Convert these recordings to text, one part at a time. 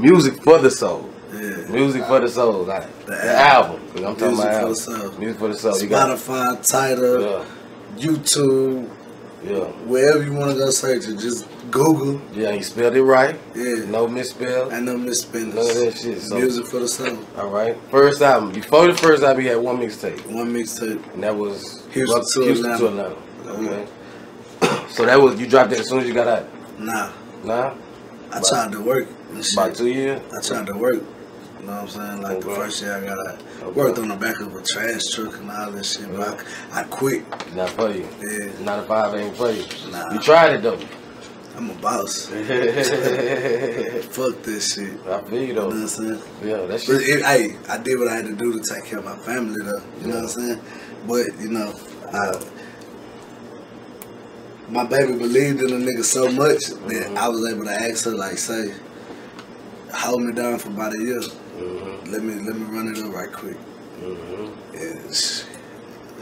music for the soul. Yeah. Music for the soul, like the, The album. You what I'm talking Music about? for the soul. Music for the soul. You Spotify, Tidal, yeah, YouTube, yeah, wherever you want to go search it, just Google. yeah. You spelled it right. Yeah. No misspell. And no misspellings. None of that shit. So, Music for the soul. all right. First album. Before the first album, you had one mixtape, One mixtape. and that was Houston to Houston to Atlanta. Okay. so that was you dropped that as soon as you got out. Nah, Nah, I About- tried to work. Shit. about two years. I tried to work. You know what I'm saying? Like the first year I got out. Okay. Worked on the back of a trash truck and all that shit. But I, I quit. Not for you. Yeah. Not a five ain't for you. Nah. You tried it though. I'm a boss. Fuck this shit. You feel you know what. I'm saying? Yeah, that But shit. it, hey, I did what I had to do to take care of my family though. You know what I'm saying? But, you know, I, my baby believed in a nigga so much that Mhm. I was able to ask her like say, hold me down for about a year. hmm Let me let me run it up right quick. hmm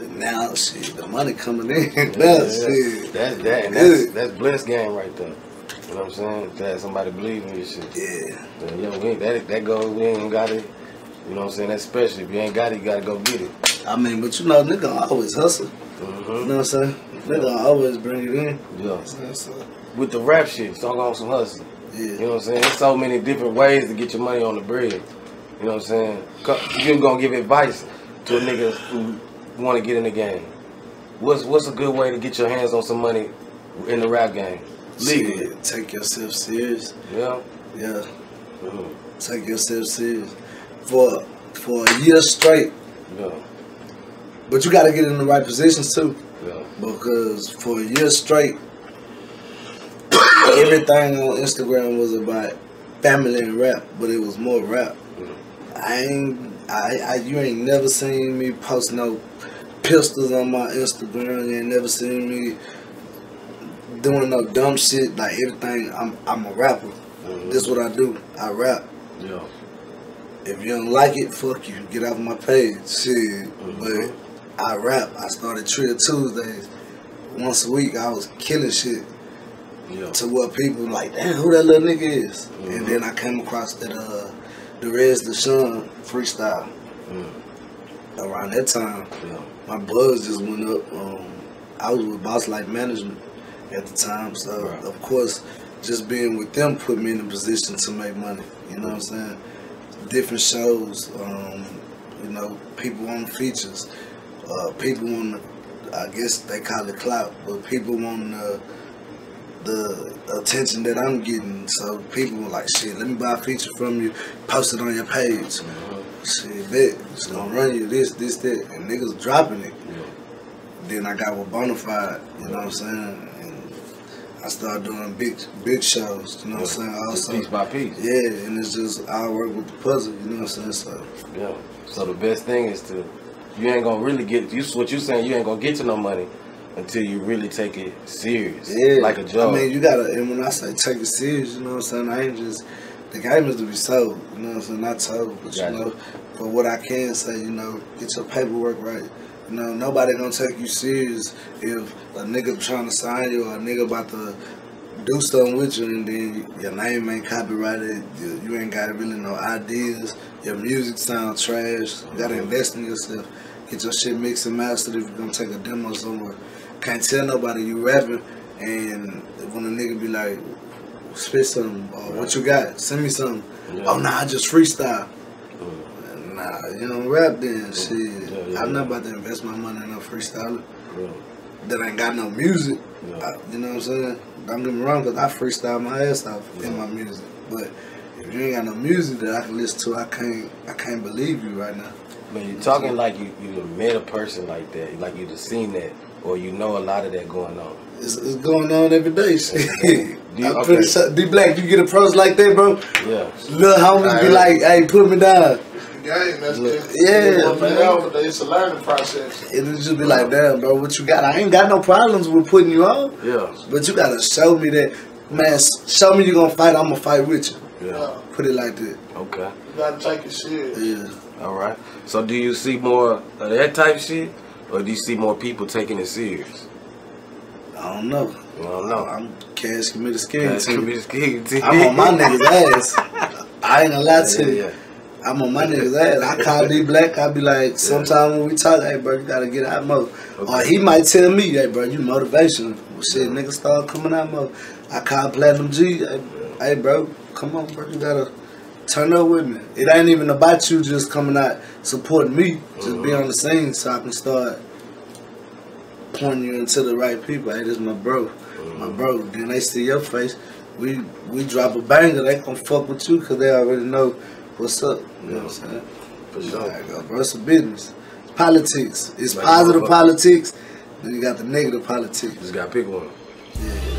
And now see the money coming in. Yeah, now yeah. shit. That's that. And that's that's blessed game right there. You know what I'm saying? To have somebody believe in your shit. Yeah. Yeah, yeah, we ain't, that that goes. We ain't got it. You know what I'm saying? That's special. If you ain't got it, you gotta go get it. I mean, but you know, nigga always hustle. You hmm know what I'm saying? Nigga always bring it in. Yeah. So, With the rap shit, start on some hustle. You know what I'm saying? There's so many different ways to get your money on the bread. You know what I'm saying? You're gonna give advice to a nigga who want to get in the game. What's what's a good way to get your hands on some money in the rap game legally? Take yourself serious. Yeah. Yeah. Mhm. Take yourself serious. For for a year straight. Yeah. But you gotta get in the right positions too. Yeah. Because for a year straight, everything on Instagram was about family and rap, but it was more rap. I ain't, I, I, you ain't never seen me post no pistols on my Instagram. You ain't never seen me doing no dumb shit. Like everything, I'm, I'm a rapper. Mhm. This what I do. I rap. Yeah. If you don't like it, fuck you. Get off my page. Shit. Mhm. But I rap. I started Trio Tuesdays. Once a week, I was killing shit Yeah. to what people like, damn, who that little nigga is. Mhm. And then I came across that uh, the Deshaun freestyle. Mm. Around that time, Yeah. my buzz just went up. Um, I was with Boss Life Management at the time, so Right. of course, just being with them put me in a position to make money. You know what I'm saying? Different shows, um, you know, people want features, uh, people want, I guess they call it clout, but people want the the attention that I'm getting. So people were like, shit, let me buy a feature from you, post it on your page. Shit, bet it's gonna run you this, this, that, and niggas dropping it. Yeah. Then I got with Bonafide, you know what I'm saying? And I started doing big big shows, you know what I'm saying? Also, piece by piece. yeah, and it's just I work with the puzzle, you know what I'm saying? So Yeah. So the best thing is to you ain't gonna really get you what you saying you ain't gonna get to no money until you really take it serious. yeah, Like a job. I mean, you gotta, and when I say take it serious, you know what I'm saying? I ain't just the game is to be sold, you know what I'm saying? Not told, but Gotcha. you know. But what I can say, you know, get your paperwork right. You know, nobody gonna take you serious if a nigga trying to sign you or a nigga about to do something with you and then your name ain't copyrighted, you, you ain't got really no ideas, your music sound trash, you gotta mm-hmm. invest in yourself. Get your shit mixed and mastered if you're gonna take a demo somewhere. Can't tell nobody you rapping and when a nigga be like, spit something, or what you got, send me something. Yeah. Oh nah, I just freestyle. Mm. Nah, you don't rap then, shit. Yeah, yeah, I'm not about to invest my money in a freestyler that ain't got no music. I- you know what I'm saying? Don't get me wrong, cause I freestyle my ass off in my music. But if you ain't got no music that I can listen to, I can't, I can't believe you right now. But you're talking like you you done met a person like that, like you just seen that, or you know a lot of that going on. It's, it's going on every day. Shit. Do you- I'm pretty okay. sure. D Black, you get approached like that, bro. Yeah. Little homies be Alright. like, "Hey, put me down," game. That's Look, just, yeah, it's, man. man. it's a learning process. and it just be like, "Damn, bro, what you got? I ain't got no problems with putting you on, Yeah. but you gotta show me that, man. Show me you're gonna fight. I'm gonna fight with you. Yeah. Yeah. Put it like that. Okay. You gotta take it serious. Yeah. All right. So do you see more of that type shit, or do you see more people taking it serious? I don't know. I don't know. I'm Cash Committee skin That's team. committed. I'm on my niggas ass. I ain't gonna lie to Yeah, you. yeah. I'm on my niggas ass. I call D Black. I be like, sometime when we talk, hey bro, you gotta get out more. Or he might tell me, hey bro, you motivation. Well, shit, niggas start coming out more. I call Platinum G. Hey, hey bro, come on, bro, you gotta turn up with me. It ain't even about you just coming out supporting me. Just be uh-huh. on the scene so I can start pointing you into the right people. Hey, this my bro, my uh-huh. bro. Then they see your face. We we drop a banger, they gonna fuck with you because they already know what's up. You know what I'm saying? For sure. There you go, bro. It's a business. It's politics. It's Like positive politics. Then you got the negative politics. Just gotta pick one. Yeah,